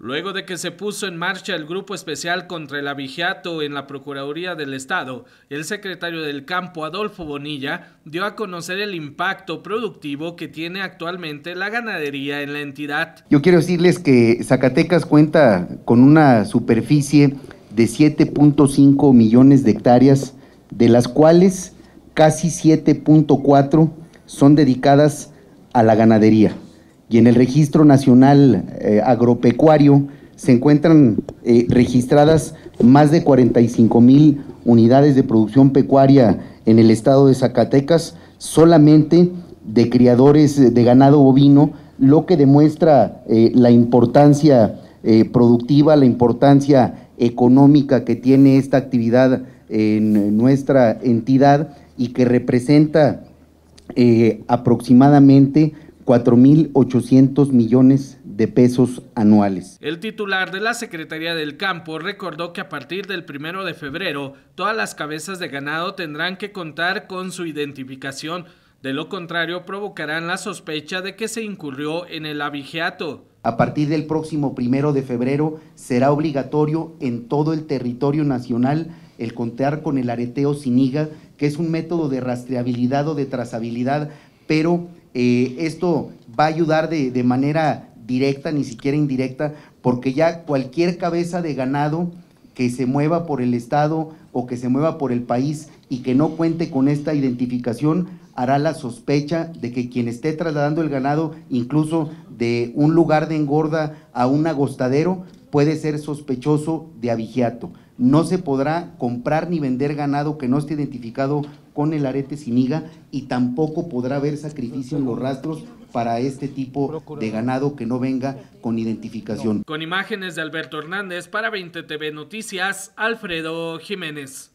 Luego de que se puso en marcha el grupo especial contra el abigeato en la Procuraduría del Estado, el secretario del campo, Adolfo Bonilla, dio a conocer el impacto productivo que tiene actualmente la ganadería en la entidad. Yo quiero decirles que Zacatecas cuenta con una superficie de 7.5 millones de hectáreas, de las cuales casi 7.4 son dedicadas a la ganadería y en el Registro Nacional eh, Agropecuario se encuentran eh, registradas más de 45 mil unidades de producción pecuaria en el estado de Zacatecas, solamente de criadores de ganado bovino, lo que demuestra eh, la importancia productiva, la importancia económica que tiene esta actividad en nuestra entidad y que representa aproximadamente 4.800 millones de pesos anuales. El titular de la Secretaría del Campo recordó que a partir del primero de febrero todas las cabezas de ganado tendrán que contar con su identificación, de lo contrario provocarán la sospecha de que se incurrió en el abigeato. A partir del próximo primero de febrero será obligatorio en todo el territorio nacional el contar con el areteo siniga, que es un método de rastreabilidad o de trazabilidad, pero eh, esto va a ayudar de, de manera directa, ni siquiera indirecta, porque ya cualquier cabeza de ganado que se mueva por el Estado o que se mueva por el país y que no cuente con esta identificación, hará la sospecha de que quien esté trasladando el ganado, incluso de un lugar de engorda a un agostadero, puede ser sospechoso de abigeato. No se podrá comprar ni vender ganado que no esté identificado con el arete siniga y tampoco podrá haber sacrificio en los rastros para este tipo de ganado que no venga con identificación. Con imágenes de Alberto Hernández para 20 TV Noticias, Alfredo Jiménez.